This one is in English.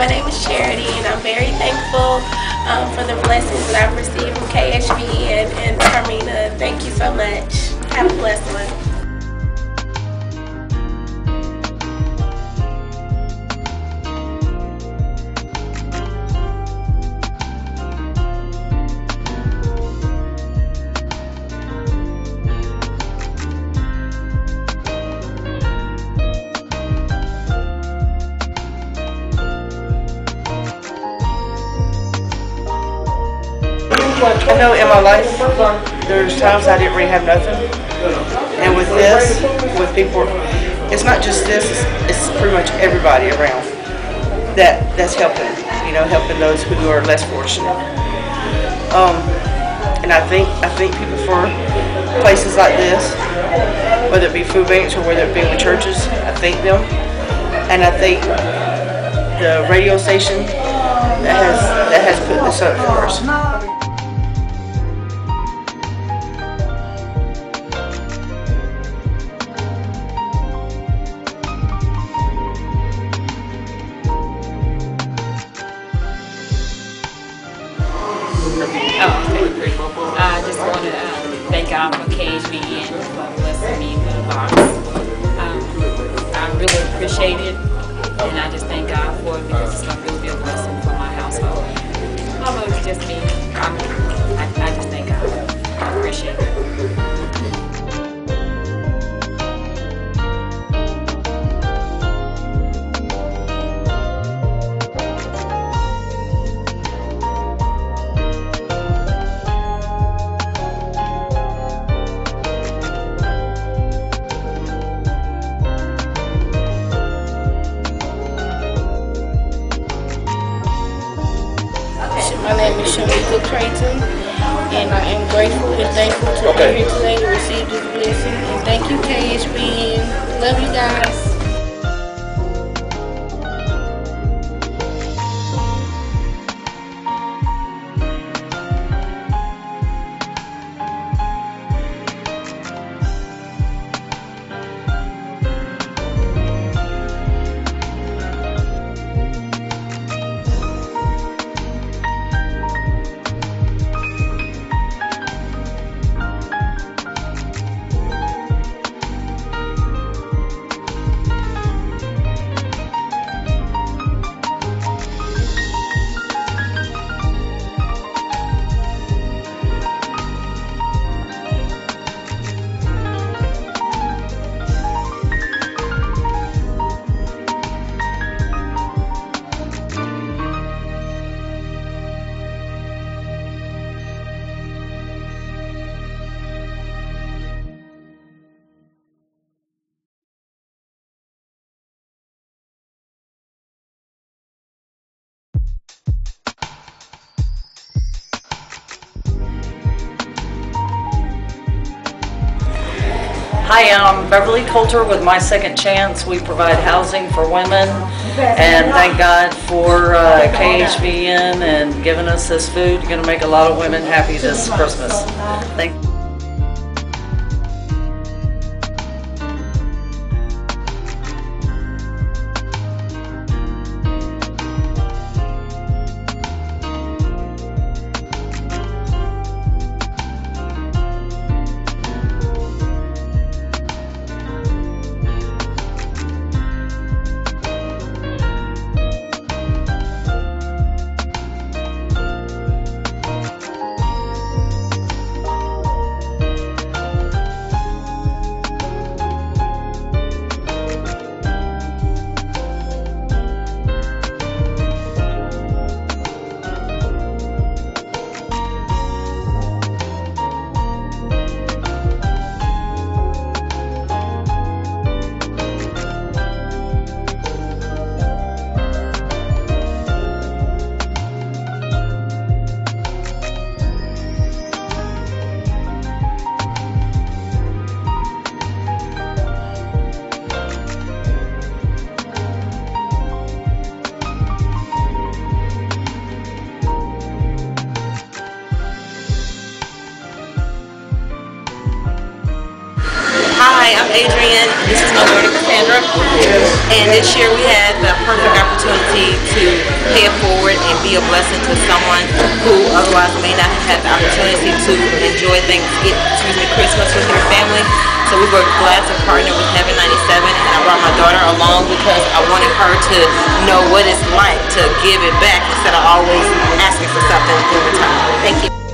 my name is Charity, and I'm very thankful um, for the blessings that I've received from KHVN and, and Carmina. Thank you so much. Have a blessed one. I know in my life, there's times I didn't really have nothing. And with this, with people, it's not just this, it's, it's pretty much everybody around that that's helping, you know, helping those who are less fortunate. Um, and I think I think people for places like this, whether it be food banks or whether it be with churches, I thank them. And I think the radio station that has that has put this up for us. Oh, I just want to uh, thank God for KHVN and blessing me with a box. Um, I really appreciate it, and I just thank God for it because it's going to really be a blessing for my household. Although it's just me, I, My name is Shamika Creighton, and I am grateful and thankful to be here today to receive this blessing. And thank you, KHVN. Love you guys. Hi, I'm Beverly Coulter with My Second Chance. We provide housing for women and thank God for uh, and giving us this food. You're Going to make a lot of women happy this Christmas. Thank Hi, This is my daughter Cassandra. And this year we had the perfect opportunity to pay it forward and be a blessing to someone who otherwise may not have had the opportunity to enjoy Thanksgiving, excuse me, Christmas with their family. So we were glad to partner with Heaven 97 and I brought my daughter along because I wanted her to know what it's like to give it back instead of always asking for something in return. Thank you.